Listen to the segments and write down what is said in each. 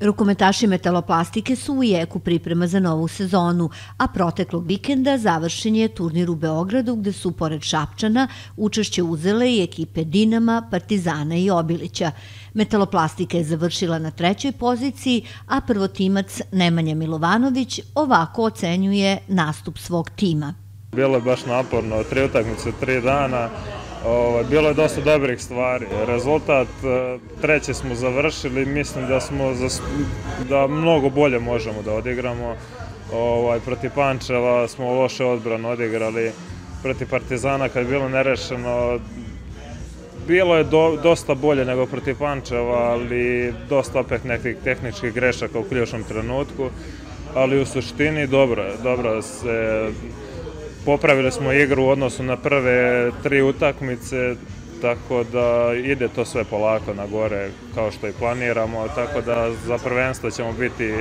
Rukometaši metaloplastike su u jeku priprema za novu sezonu, a proteklog vikenda završen je turnir u Beogradu gde su, pored Šapčana, učešće uzele i ekipe Dinama, Partizana i Obilića. Metaloplastika je završila na trećoj poziciji, a prvotimac Nemanja Milovanović ovako ocenjuje nastup svog tima. Bilo je baš naporno, tri utakmice, tri dana, Ovo, bilo je dosta dobrih stvari. Rezultat e, treće smo završili, mislim da smo da mnogo bolje možemo da odigramo. Ovaj, protiv Pančeva smo loše odbrano odigrali. Protiv Partizana kad je bilo nerešeno, bilo je do, dosta bolje nego protiv Pančeva, ali dosta opet nekih tehničkih grešaka u ključnom trenutku. Ali u suštini dobro je, dobro se popravili smo igru u odnosu na prve tri utakmice, tako da ide to sve polako na gore kao što i planiramo, tako da za prvenstvo ćemo biti,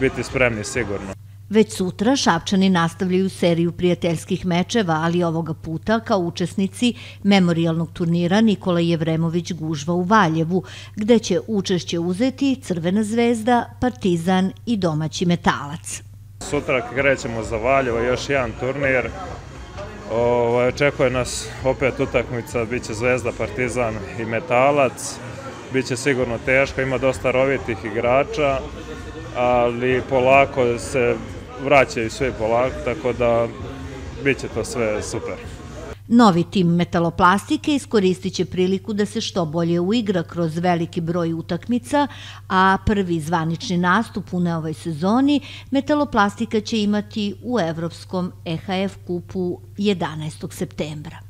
biti spremni sigurno. Već sutra Šapčani nastavljaju seriju prijateljskih mečeva, ali ovoga puta kao učesnici memorialnog turnira Nikola Jevremović gužva u Valjevu, gde će učešće uzeti Crvena zvezda, Partizan i domaći metalac. Sutra krećemo za Valjevo, još jedan turnir. Ovo, očekuje nas opet utakmica, bit će Zvezda, Partizan i Metalac. Biće sigurno teško, ima dosta rovitih igrača, ali polako se vraćaju svi polako, tako da bit će to sve super. Novi tim metaloplastike iskoristit će priliku da se što bolje uigra kroz veliki broj utakmica, a prvi zvanični nastup u neovoj sezoni metaloplastika će imati u Evropskom EHF kupu 11. septembra.